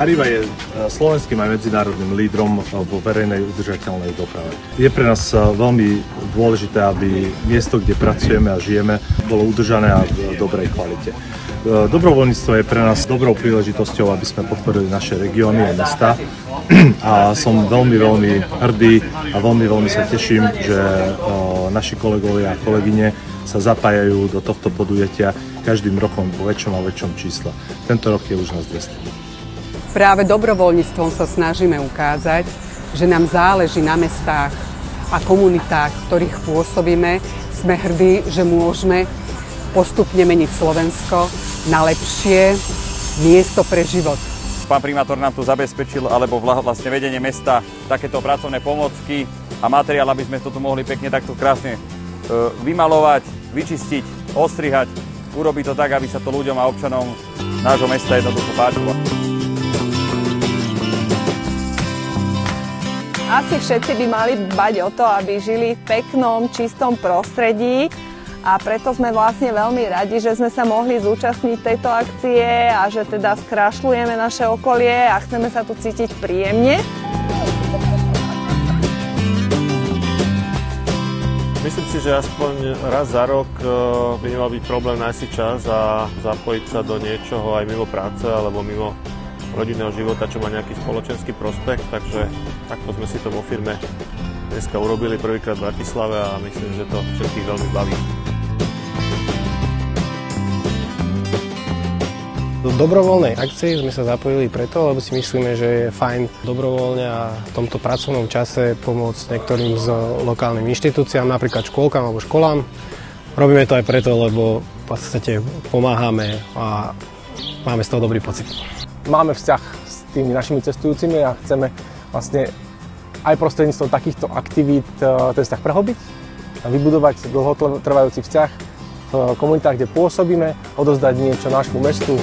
Arriva je e, slovenským aj medzinárodným lídrom vo verejnej udržateľnej doprave. Je pre nás veľmi dôležité, aby miesto, kde pracujeme a žijeme, bolo udržané a v dobrej kvalite. Dobrovoľníctvo je pre nás dobrou príležitosťou, aby sme podporili naše regióny a mesta a som veľmi, veľmi hrdý a veľmi, veľmi sa teším, že naši kolegovia a kolegyne sa zapájajú do tohto podujatia každým rokom vo väčšom a väčšom čísle. Tento rok je už nás 200. Práve dobrovoľníctvom sa snažíme ukázať, že nám záleží na mestách a komunitách, v ktorých pôsobíme. Sme hrdí, že môžeme postupne meniť Slovensko na lepšie miesto pre život. Pán primátor nám tu zabezpečil, alebo vlastne vedenie mesta, takéto pracovné pomocky a materiál, aby sme to tu mohli pekne takto krásne e, vymalovať, vyčistiť, ostrihať, urobiť to tak, aby sa to ľuďom a občanom nášho mesta jednoducho páčilo. Asi všetci by mali dbať o to, aby žili v peknom, čistom prostredí, a preto sme vlastne veľmi radi, že sme sa mohli zúčastniť tejto akcie a že teda skrašľujeme naše okolie a chceme sa tu cítiť príjemne. Myslím si, že aspoň raz za rok e, by nemal byť problém nájsť si čas a zapojiť sa do niečoho aj mimo práce alebo mimo rodinného života, čo má nejaký spoločenský prospekt, takže takto sme si to vo firme dneska urobili prvýkrát v Bratislave a myslím, že to všetkých veľmi baví. Do dobrovoľnej akcie sme sa zapojili preto, lebo si myslíme, že je fajn dobrovoľne a v tomto pracovnom čase pomôcť niektorým z lokálnym inštitúciám, napríklad škôlkam alebo školám. Robíme to aj preto, lebo v podstate pomáhame a máme z toho dobrý pocit. Máme vzťah s tými našimi cestujúcimi a chceme vlastne aj prostredníctvom takýchto aktivít e, ten vzťah prehlbiť a vybudovať dlhotrvajúci vzťah v komunitách, kde pôsobíme, odozdať niečo nášmu mestu,